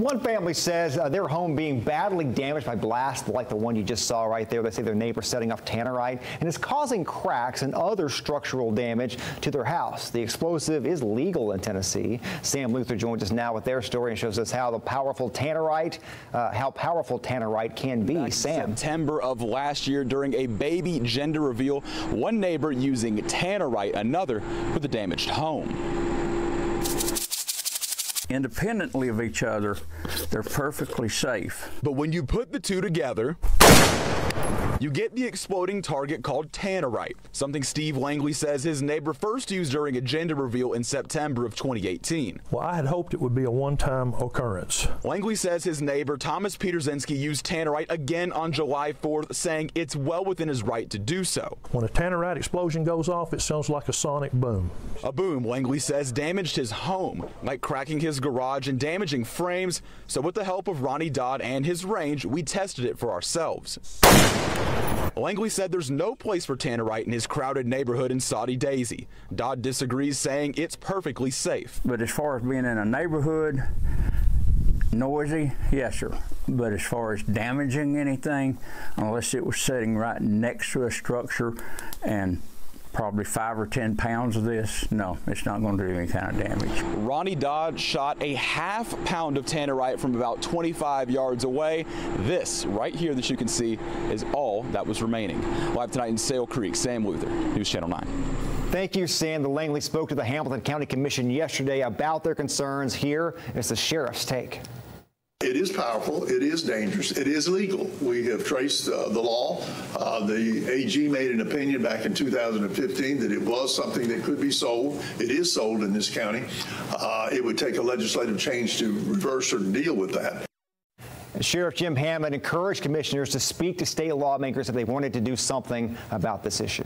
One family says uh, their home being badly damaged by blast like the one you just saw right there. They say their neighbor setting off tannerite and is causing cracks and other structural damage to their house. The explosive is legal in Tennessee. Sam Luther joins us now with their story and shows us how the powerful tannerite, uh, how powerful tannerite can be. Back Sam. September of last year during a baby gender reveal, one neighbor using tannerite, another with a damaged home independently of each other, they're perfectly safe. But when you put the two together, you get the exploding target called tannerite, something Steve Langley says his neighbor first used during a gender reveal in September of 2018. Well, I had hoped it would be a one-time occurrence. Langley says his neighbor Thomas Peterzinski used tannerite again on July 4th, saying it's well within his right to do so. When a tannerite explosion goes off, it sounds like a sonic boom. A boom, Langley says, damaged his home, like cracking his garage and damaging frames. So with the help of Ronnie Dodd and his range, we tested it for ourselves. Langley said there's no place for tannerite in his crowded neighborhood in Soddy Daisy. Dodd disagrees, saying it's perfectly safe. But as far as being in a neighborhood, noisy, yes, sir. But as far as damaging anything, unless it was sitting right next to a structure and probably five or 10 pounds of this, no, it's not going to do any kind of damage. Ronnie Dodd shot a half pound of tannerite from about 25 yards away. This right here that you can see is all that was remaining. Live tonight in Sale Creek, Sam Luther, News Channel 9. Thank you, Sam. The Langley spoke to the Hamilton County Commission yesterday about their concerns. Here is the sheriff's take. It is powerful. It is dangerous. It is legal. We have traced uh, the law. Uh, the AG made an opinion back in 2015 that it was something that could be sold. It is sold in this county. Uh, it would take a legislative change to reverse or deal with that. Sheriff Jim Hammond encouraged commissioners to speak to state lawmakers if they wanted to do something about this issue.